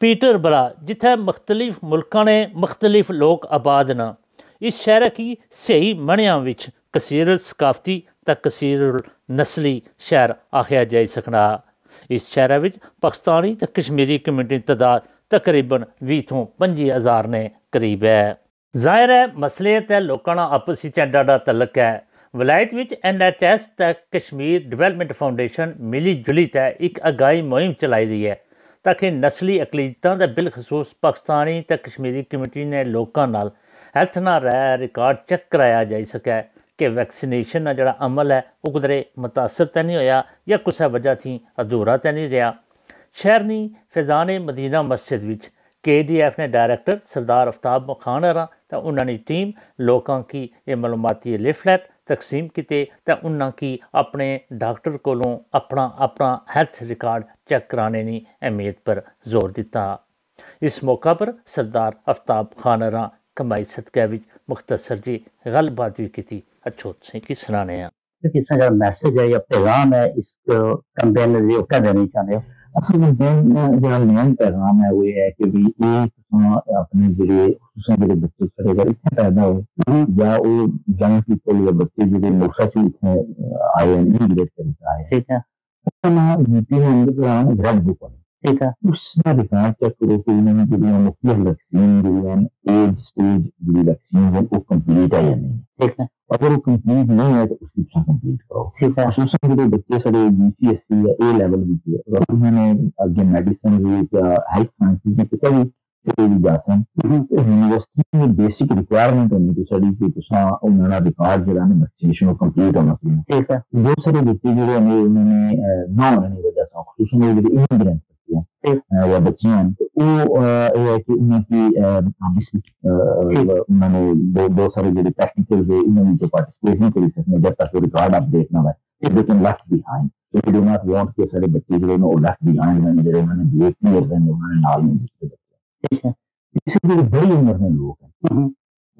Peter بلا جتھے مختلف ملکوں نے مختلف لوگ آباد نہ اس شہر کی صحیح منیاں وچ کثیر ثقافتی تا کثیر نسلی شہر آخیا جائی سکنا اس شہر وچ پاکستانی تا کشمیری کمیونٹی تعداد تقریباً بھی تو پنجی ہزار نے قریب ہے ظاہر ہے مسئلے تے لوکاں آپس وچ ڈاڈا تعلق ہے ولایت وچ این ایچ ایس تے کشمیر ڈیولپمنٹ فاؤنڈیشن ملی جلی تے ایک اگائی مہم چلائی رہی ہے تاکہ نسلی اقلیتاں تے بالخصوص پاکستانی تے کشمیری کمیونٹی نے لوکاں نال ہیلتھ نہ رہ ریکارڈ چیک کرایا جائی سکے کہ ویکسینیشن کا جڑا عمل ہے وہ قدرے متاثر تے نہیں ہویا یا کسے وجہ تھی ادھورا تے نہیں رہا شہرنی فیضان مدینہ مسجد وچ کے ڈی ایف نے ڈائریکٹر سردار افتاب خان رہا تو انہوں نے ٹیم لوکاں کی یہ معلوماتی لیفلیٹ تقسیم کیتے تو انہوں کی اپنے ڈاکٹر کولوں اپنا اپنا ہیلتھ ریکارڈ چیک کرانے کی اہمیت پر زور دیتا اس موقع پر سردار افتاب خان رہا کمائی صدقہ وچ مختصر جی غل بات بھی جی کی اچھوت سے کی سنانے ہیں کس طرح میسج ہے، یا پیغام ہے، اس کمپین کہہ دینا چاہتے ہو۔ اصل میں جو مین پیغام ہے وہ یہ ہے کہ بھی ایک اپنے جڑے خصوصاً جڑے بچے کھڑے گئے اتنے پیدا ہو یا وہ جنگ پیپل یا بچے جڑے ملکہ چ اتنے آئے ہیں انگریز طریقہ آئے ٹھیک ہے اس کا نام یو پی میں اندر گریڈ بک ہے مختلف ویکسین سٹیج جڑی ویکسین ہے وہ کمپلیٹ ہے یا نہیں ٹھیک ہے اگر وہ کمپلیٹ نہیں ہے تو اس کی پسا کمپلیٹ کرو ٹھیک ہے خصوصاً جو بچے سارے بی سی ایس سی یا اے لیول بھی انہوں نے آگے میڈیسن یا ہیلتھ سائنسز میں کسی بھی بھی جا سن یونیورسٹی میں بیسک ریکوائرمنٹ ہونی تو ساری کہ تسا انہوں نے ریکارڈ جڑا ہے ویکسینیشن کمپلیٹ ہونا چاہیے ٹھیک ہے بہت سارے بچے جڑے ہیں انہوں نے نہ ہونے کی وجہ سے خصوصاً جو امیگرینٹ یا بچیاں ہیں تو وہ یہ ہے کہ انہوں کی انہوں نے بہت سارے جو ٹیکنیکل انہوں نے جو پارٹیسپیٹ نہیں کری سکنے جب تک وہ ریکارڈ اپڈیٹ نہ ہوئے they can left behind. So we do not want کہ سارے بچے جو انہوں left behind ہیں جو انہوں نے ایک ایئرز ہیں جو انہوں نے نال میں دوسرے بچے ٹھیک ہے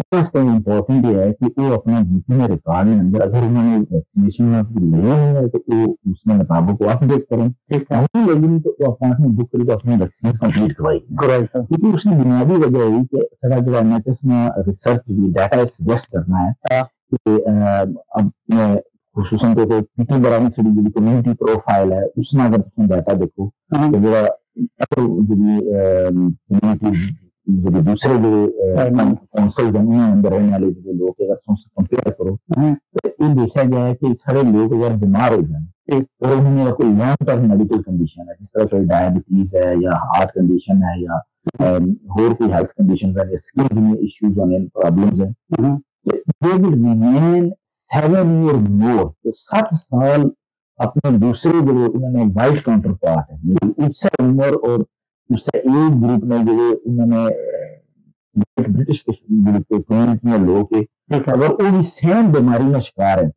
میں واسطے امپورٹنٹ یہ ہے کہ وہ اپنا جتنے ریکارڈ میں اندر اگر انہوں نے ویکسینیشن نہیں ہے تو وہ اس کے مطابق وہ اپڈیٹ کریں۔ نہیں نہیں تو وہ اپنا اپنے بک کر کے اپنے ویکسین کمپلیٹ کروائی۔ کیونکہ اس کی بنیادی وجہ ہوئی کہ سارا جو این ایچ ایس میں ریسرچ ڈیٹا سجیسٹ کرنا ہے کہ اب خصوصاً تو پی ٹی برانی سے جو کمیونٹی پروفائل ہے اس میں اگر تم ڈیٹا دیکھو تو جو کمیونٹی جو دوسرے جو کونسل ہیں اندر رہنے والے جو لوگ اگر تم سے کمپیئر کرو تو یہ دیکھا گیا ہے کہ سارے لوگ اگر بیمار ہو جائیں اور انہوں نے کوئی لانگ ٹرم میڈیکل کنڈیشن ہے جس طرح کوئی ڈائبٹیز ہے یا ہارٹ کنڈیشن ہے یا اور کوئی ہیلتھ کنڈیشن ہے یا اسکلز میں ایشوز ہیں پرابلمز ہیں they will remain seven year more تو سات سال اپنے دوسرے جو انہوں نے وائس کاؤنٹر پارٹ ہے اس سے عمر اور ایج گروپ میں جو انہوں نے برٹش کمیونٹی میں لوگ اگر وہ بھی سیم بیماری میں شکار ہیں۔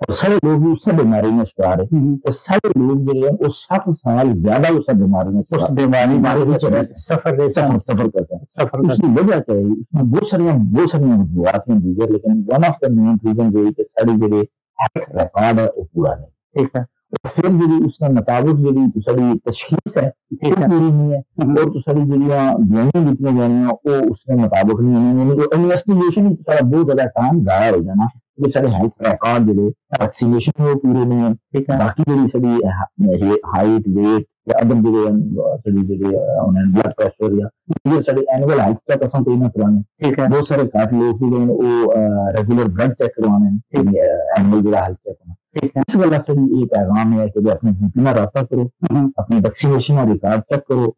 اور سارے لوگ بھی اس سے بیماری میں شکار ہیں۔ تو سارے لوگ جو ہیں وہ سات سال زیادہ اس بیماری میں اس بیماری میں سفر سفر کرتے ہیں۔ سفر اس کی وجہ کیا ہے اس میں بہت ساری بہت ساری وجوہات ہیں دیگر لیکن one of the main reason جو ہے کہ ساری جو ریکارڈ ہے وہ پورا نہیں۔ ٹھیک ہے۔ پھر جی اس کے مطابق جی تساڑی تشخیص ہے پوری نہیں ہے اور تساڑی جی بیانی جتنے جانی ہیں وہ اس کے مطابق نہیں ہے انویسٹیگیشن تساڑا بہت زیادہ ٹائم ضائع ہو جانا۔ یہ سارے ہیلتھ ریکارڈ جڑے ویکسینیشن وہ پورے نہیں ہیں ٹھیک ہے۔ باقی جڑی ساری ہائٹ ویٹ یا ادم جڑے ساری جڑے انہاں بلڈ پریشر یا یہ ساری اینوئل ہیلتھ چیک اساں کوئی نہ کرانے۔ ٹھیک ہے۔ بہت سارے کافی لوگ ہیں وہ ریگولر بلڈ چیک کروانے ہیں۔ اینوئل جڑا ہیلتھ چیک ہونا۔ اس وجہ سے یہ پیغام ہے کہ اپنے جی پی میں رابطہ کرو اپنی ویکسینیشن کا ریکارڈ چیک کرو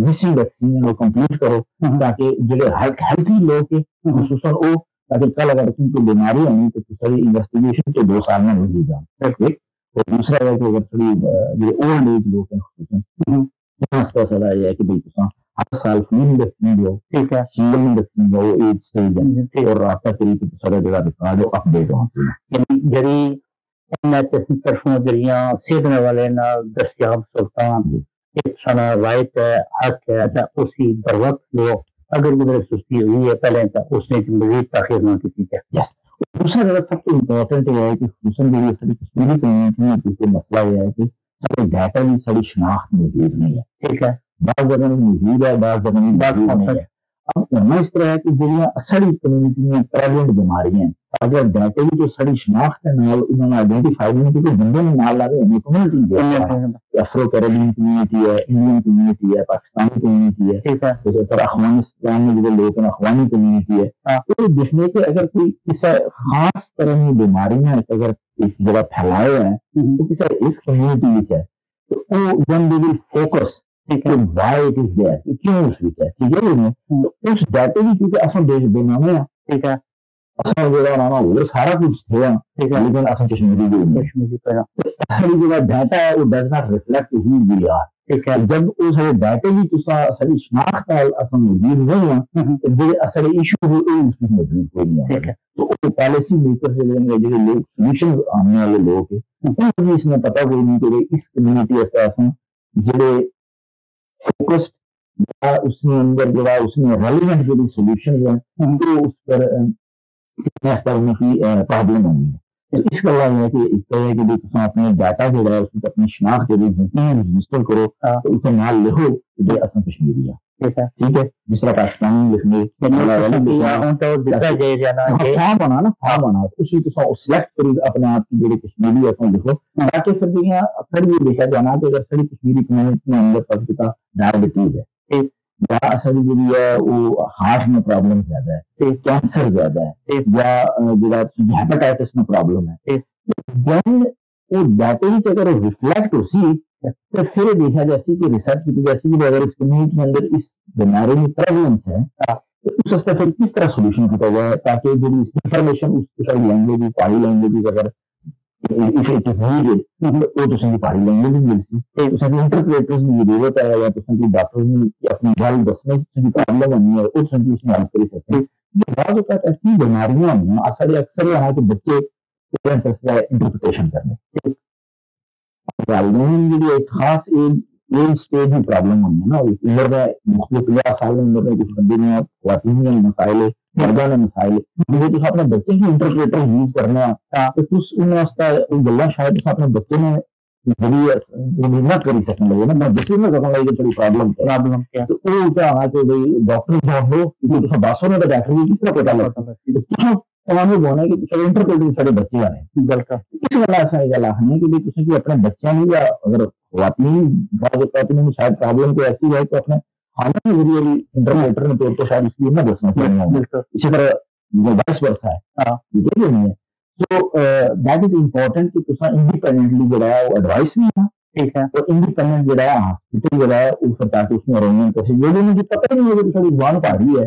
مسنگ ویکسین وہ کمپلیٹ کرو تاکہ جڑے ہیلتھی لوگ خصوصاً وہ تاکہ کل اگر تم کو بیماری آئی تو ساری انویسٹیگیشن کے دو سال میں مل جائیں ایک اور دوسرا ہے کہ اگر تھوڑی جو اولڈ ایج لوگ ہیں خصوصاً اس کا سلا یہ ہے کہ بھائی تساں ہر سال فری ویکسین دو ٹھیک ہے۔ سنگل ویکسین دو ایج سٹیج ہے۔ اور رابطہ کری تو سارا جگہ ریکارڈ ہے اپڈیٹ ہو۔ یعنی جڑی ایم ایچ ایس طرفوں جڑیاں سیدنے والے نال دستیاب سلطان ایک سنا رائٹ ہے حق ہے تا اسی بر وقت لو اگر گزرے سستی ہوئی ہے پہلے تا اس نے مزید تاخیر نہ کی تھی۔ یس دوسرا جگہ سب سے امپورٹنٹ یہ ہے کہ خصوصاً جو یہ ساری کشمیری کمیونٹی میں کیونکہ مسئلہ یہ ہے کہ سارے ڈیٹا کی ساری شناخت موجود نہیں ہے۔ ٹھیک ہے۔ بعض جگہ موجود ہے بعض ہے۔ اب ہونا اس طرح ہے کہ جہاں ساری کمیونٹی میں پریولنٹ بیماریاں اگر ڈیٹے بھی جو ساری شناخت ہے نال انہوں نے آئیڈینٹیفائی نہیں کی بندے نے نال رہے ہیں کمیونٹی افرو کیریبین کمیونٹی ہے انڈین کمیونٹی ہے پاکستانی کمیونٹی ہے۔ جیسے پر افغانستان میں جو لوگ ہیں افغانی کمیونٹی ہے۔ تو دیکھنے کے اگر کوئی کسی خاص طرح کی بیماریاں اگر ایک جگہ پھیلائے ہیں تو کسی اس کمیونٹی ہے۔ تو وہ when they will focus why it is there کیوں اس ہے ٹھیک ہے اس ڈیٹے بھی کیونکہ اساں دیکھ دے نام ہے ٹھیک ہے اساں جڑا نام ہے سارا کچھ ٹھیک ہے لیکن اساں کشمیری کشمیری جو ڈیٹا ہے وہ ڈز ناٹ ریفلیکٹ آر ٹھیک ہے جب سارے ڈیٹے بھی تسا شناخت ہے اساں موجود نہیں ایشو ہو اس میں موجود کوئی نہیں ٹھیک ہے تو پالیسی میکر سے لیں گے لوگ سولوشنز آنے والے لوگ ہیں ان کو اس میں پتہ کوئی نہیں کہ اس کمیونٹی اس طرح سے جڑے فوکسڈ اس نے اندر جو ہے اس میں ریلیونٹ جو بھی سولوشنز ہیں تو اس پر کتنے اس طرح کی پرابلم ہونی ہے اس کا اللہ ہے کہ ایک طرح ہے کہ تم اپنے ڈاٹا جو ہے اس کو اپنی شناخت جو ہے رجسٹر کرو تو اسے نال لکھو کہ یہ اصل کشمیری ہے۔ ٹھیک ہے طرح پاکستانی فارم بنا نا فارم بنا اس میں تم سلیکٹ کری اپنے آپ کی جو کشمیری اصل لکھو تاکہ پھر جو اثر یہ دیکھا جانا کہ اگر ساری کشمیری کمیونٹی میں اندر پس کتا ڈائبٹیز ہے یا اصل جو ہے وہ ہارٹ میں پرابلم زیادہ ہے کینسر زیادہ ہے یا جو ہیپاٹائٹس میں پرابلم ہے وہ ڈیٹا اگر ریفلیکٹ ہو سی تو پھر دیکھا جیسی کہ ریسرچ کی جیسی کہ اگر اس کمیونٹی میں اندر اس بیماری میں پریولنس ہے، تو اس واسطے پھر کس طرح سولوشن کیا ہوا ہے تاکہ جو انفارمیشن اس کی لینگویج پہاڑی لینگویج اگر if it is needed وہ تو سنگی پہاڑی لینگویج مل سی تو سنگی انٹرپریٹرز کی ضرورت ہے، یا تو سنگی ڈاکٹر نے اپنی گل دسنے سنگی پرابلم ہونی ہے وہ سنگی اس میں ہیلپ کر سکتے ہیں۔ بعض اوقات ایسی بیماریاں ہیں اثر اکثر یہاں کے بچے پیرنٹس اس طرح انٹرپریٹیشن کرنے۔ والدین کے لیے ایک خاص ایج ایج سٹیج میں پرابلم ہوئی ہے نا عمر میں مختلف پچاس سال عمر میں کچھ بندے میں خواتین میں مسائل ہے مردوں میں مسائل۔ ہے جو تو اپنے بچے کی انٹرپریٹر یوز کرنا تو تس ان واسطے گلا شاید اپنے بچے نے ذریعے نہ کری سکنے لگے نا۔ میں کہوں گا یہ تھوڑی پرابلم پرابلم تو وہ کیا ہے کہ بھائی ڈاکٹر جاب ہو کیونکہ تو باسوں نے تو ڈاکٹر کی کس طرح پتہ لگ سکتا ہے۔ قومی بونا کہ چلو انٹرپریٹنگ سارے بچے آ رہے ہیں بالکل اس گلا ایسا یہ گلا ہے کہ تسی کہ اپنے بچے نہیں یا اگر خواتین بعض اوقات میں شاید پرابلم کوئی ایسی ہے کہ اپنے خانہ کے ذریعے بھی انٹرپریٹر نے طور پر شاید اس لیے نہ دسنا چاہیے اسی طرح جو وائس ورسا ہے یہ جو نہیں ہے سو دیٹ از امپورٹنٹ کہ تسا انڈیپینڈنٹلی جو ہے وہ ایڈوائس بھی ہے ٹھیک ہے اور انڈیپینڈنٹ جو ہے ہاسپٹل جو ہے اس پر تاکہ اس میں رہنے کیسے جو بھی مجھے پتہ نہیں ہے کہ تھوڑی زبان پا رہی ہے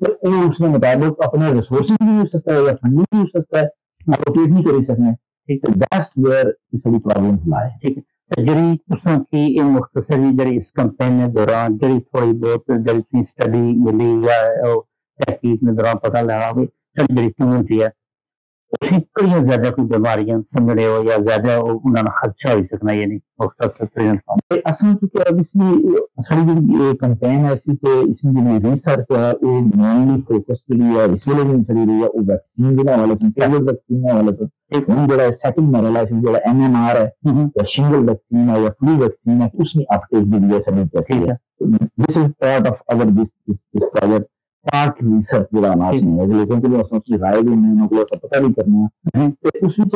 اس نے مطابق اپنے ریسورسز بھی یوز سکتا ہے یا فنڈنگ بھی یوز سکتا ہے اپوکیٹ نہیں کری سکنے ٹھیک ہے۔ دیٹس ویئر ساری پرابلمز لائے ٹھیک ہے۔ جڑی تساں کی ان مختصری جڑی اس کمپین دے دوران جڑی تھوڑی بہت جڑی اسٹڈی ملی یا تحقیق میں دوران پتہ لگا کہ جڑی کمیونٹی ہے؟ اسی کئی زیادہ کوئی بیماریاں سمجھے ہو یا زیادہ انہوں نے خدشہ ہوئی سکنا یعنی مختصر پریزنٹ اصل کیونکہ اب اس میں ساری جو کمپین ایسی کہ اس میں جو ریسرچ ہے وہ مینلی فوکس کے لیے اس لیے بھی چلی رہی ہے وہ ویکسین کے حوالے سے کووڈ ویکسین کے حوالے سے۔ ایک ہم جو ہے سیکنڈ مرحلہ ہے جو ہے ایم ایم آر ہے یا شنگل ویکسین ہے یا فلو ویکسین ہے اس میں اپٹیک بھی ہے سبھی کیسی ہے۔ دس از پارٹ آف اگر this this project part research جڑا ناس نہیں ہے۔ لیکن کہ اساں کی رائے بھی نہیں نو کو پتہ نہیں کرنا تے اس وچ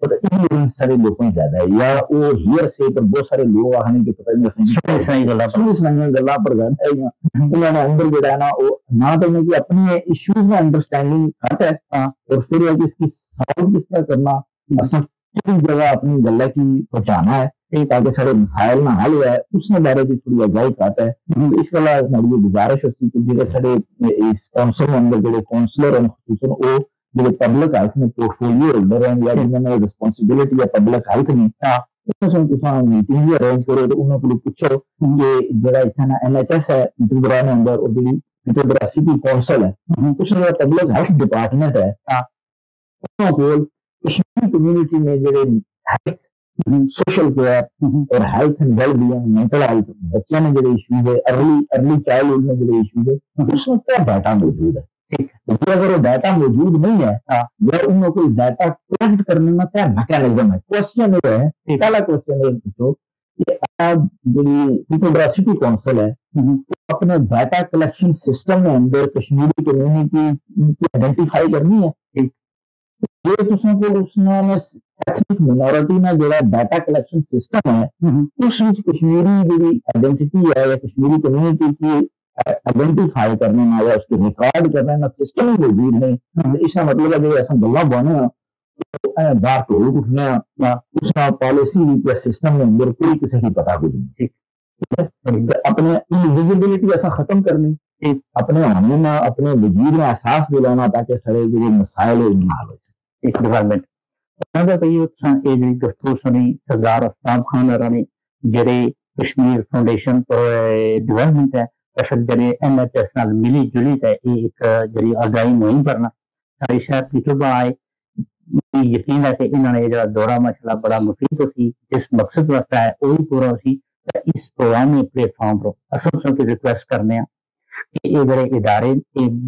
پتہ سارے لوگوں زیادہ ہے۔ یا او ہیئر سے پر بہت سارے لوگ آہنے کہ پتہ نہیں اساں صحیح گلا سنی سنی گلا پر گل ہے۔ انہاں نے اندر جڑا ہے نا او نہ تو کہ اپنے ایشوز میں انڈرسٹینڈنگ گھٹ ہے اور پھر یہ کہ اس کی سالو کس طرح کرنا۔ کس جگہ اپنی گلا کی پہنچانا ہے تاکہ سارے مسائل نہ حل ہوا ہے اس نے بارے بھی تھوڑی اگائی کرتا ہے اس کے علاوہ ہماری گزارش ہوتی کہ جڑے سارے اس کونسل اندر جڑے کونسلر ہیں خصوصاً وہ جڑے پبلک ہیلتھ میں پورٹفولیو ہولڈر ہیں یا جنہوں نے رسپانسبلٹی ہے پبلک ہیلتھ میں میٹنگ ارینج کرو تو انہوں کو پوچھو کہ جڑا اتنا ایم ایچ ایس ہے مٹربرا میں اندر اور جڑی مٹربرا سٹی کونسل ہے اس میں پبلک ہیلتھ ڈپارٹمنٹ ہے انہوں کو کشمیر کمیونٹی میں جڑے سوشل کیئر اور health and well being mental health بچوں میں جڑے ایشوز ہے ارلی ارلی چائلڈ ہوڈ میں جڑے ایشوز ہے اس میں کیا ڈاٹا موجود ہے؟ کیونکہ اگر وہ ڈاٹا موجود نہیں ہے یا ان میں کوئی ڈاٹا کلیکٹ کرنے میں کیا میکانزم ہے؟ کوشچن یہ ہے پہلا کوشچن یہ پوچھو پیپل کونسل ہے اپنے ڈیٹا کلیکشن سسٹم میں اندر کشمیری کمیونٹی کی آئیڈینٹیفائی کرنی ہے؟ جڑا ڈیٹا کلیکشن سسٹم ہے اس کشمیری کشمیری کمیونٹی آئیڈینٹیفائی کے ریکارڈ میں سسٹم نہیں اس کا مطلب بلا بنے باہر پالیسی اپنے انویزیبلٹی ایسا ختم کرنی اپنے میں اپنے میں احساس دلانا تاکہ مسائل ایک development another way of aiding the Hosani Sardar Aftab Khan Arani جڑے کشمیر فاؤنڈیشن پر ڈیویلپمنٹ ہے دہشت جڑے ایم ایچ ایس ملی جلی تے ایک جڑی آگاہی مہم کرنا سارے شہر پیٹوبا آئے۔ یقین ہے کہ انہوں نے جڑا دورہ ماشاءاللہ بڑا مفید سی جس مقصد واسطے ہے، وہی پورا سی اس پروگرام میں پلیٹ فارم پر۔ اصل سو کے ریکویسٹ کرنے ہیں کہ یہ ادارے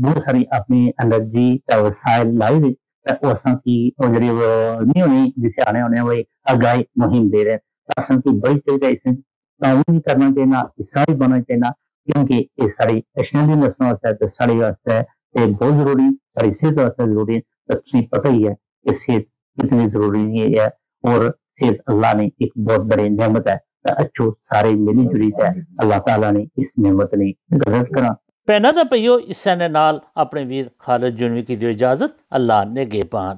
بہت ساری اپنی اندر جی وسائل لائے وہ اساں کی وہ جڑی وہ نہیں ہونی جسے آنے ہونے وہ آگاہی مہم دے رہے ہیں اساں کی بڑی چیز ہے تعاون بھی کرنا چاہیے حصہ بھی بننا چاہیے کیونکہ یہ ساری اشنری نسلوں واسطے ہے ساری واسطے ہے بہت ضروری ساری صحت واسطے ضروری ہے تو تمہیں پتہ ہی ہے کہ صحت کتنی ضروری ہے اور صحت اللہ نے ایک بہت بڑی نعمت ہے اچھو سارے ملی جڑی ہے اللہ تعالیٰ نے اس نعمت نے غرض کرا پہنا تو پیو، اس نے اپنے بھیر خالد جنوبی کی دو اجازت اللہ نے گے پان۔